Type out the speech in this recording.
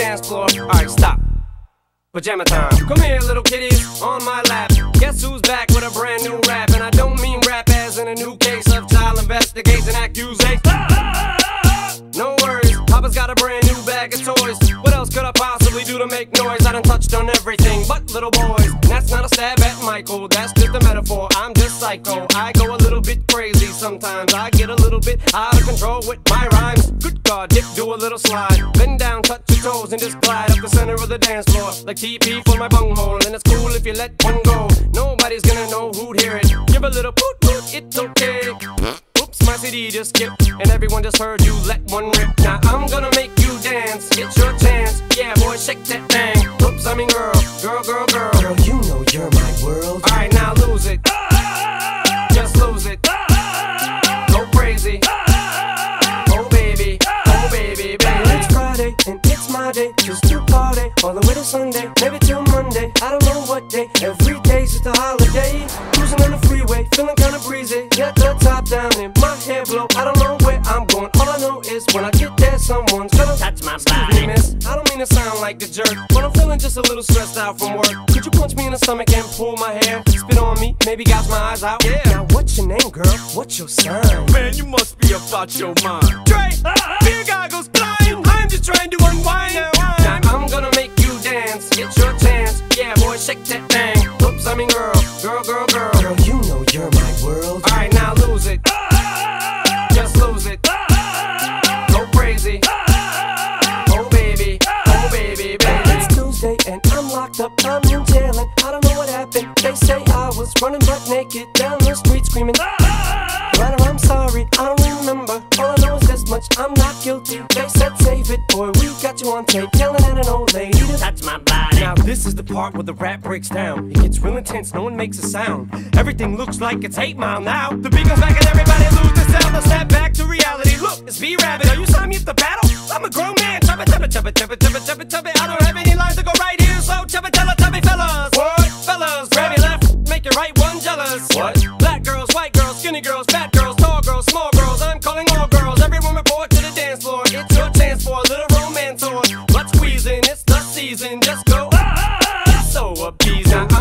dance floor. Alright, stop. Pajama time. Come here, little kitties, on my lap. Guess who's back with a brand new rap? And I don't mean rap as in a new case of child investigation accusation. No worries, Papa's got a brand new bag of toys. What else could I possibly do to make noise? I done touched on everything A metaphor. I'm just psycho. I go a little bit crazy sometimes. I get a little bit out of control with my rhymes. Good God, Dick, do a little slide. Bend down, touch your toes, and just glide up the center of the dance floor. Like TP for my bunghole. And it's cool if you let one go. Nobody's gonna know who'd hear it. Give a little poot poot, it's okay. Oops, my CD just skipped, and everyone just heard you let one rip. Now I'm gonna make you dance, get your chance. Yeah, boy, shake that thing. Oops, I mean girl, girl, girl, girl. A holiday. Cruising on the freeway, feeling kinda breezy. Got the top down and my hair blow. I don't know where I'm going. All I know is when I get there, someone's gonna Touch my Excuse me, miss. I don't mean to sound like a jerk, but I'm feeling just a little stressed out from work. Could you punch me in the stomach and pull my hair? Spit on me, maybe gouge my eyes out. Yeah. Now what's your name, girl? What's your sign? Man, you must be about your mind. Dre, Oops, I mean girl, girl, girl, girl. Girl, you know you're my world. Alright, now lose it. Just lose it. Go crazy. Oh baby, oh baby, baby. It's Tuesday and I'm locked up. I'm in jail and I don't know what happened. They say I was running butt naked down the street screaming. But I'm sorry, I don't remember. All I know is this much: I'm not guilty. They said save it, boy. We got you on tape yelling at an old lady. This is the part where the rap breaks down. It gets real intense, no one makes a sound. Everything looks like it's 8 Mile now. The beat goes back and everybody lose the sound. Let's snap back to reality. Look, it's B-Rabbit. Are you signing me up to battle? I'm a grown man. Chubba, chubba, chubba, chubba, chubba, chubba, chubba. I don't have any lines to go right here, so chubba, tell tubby fellas. What? Fellas, grab your left, make your right one jealous. What? Black girls, white girls, skinny girls, fat girls, tall girls, small girls. I'm calling all girls. Everyone report to the dance floor. season.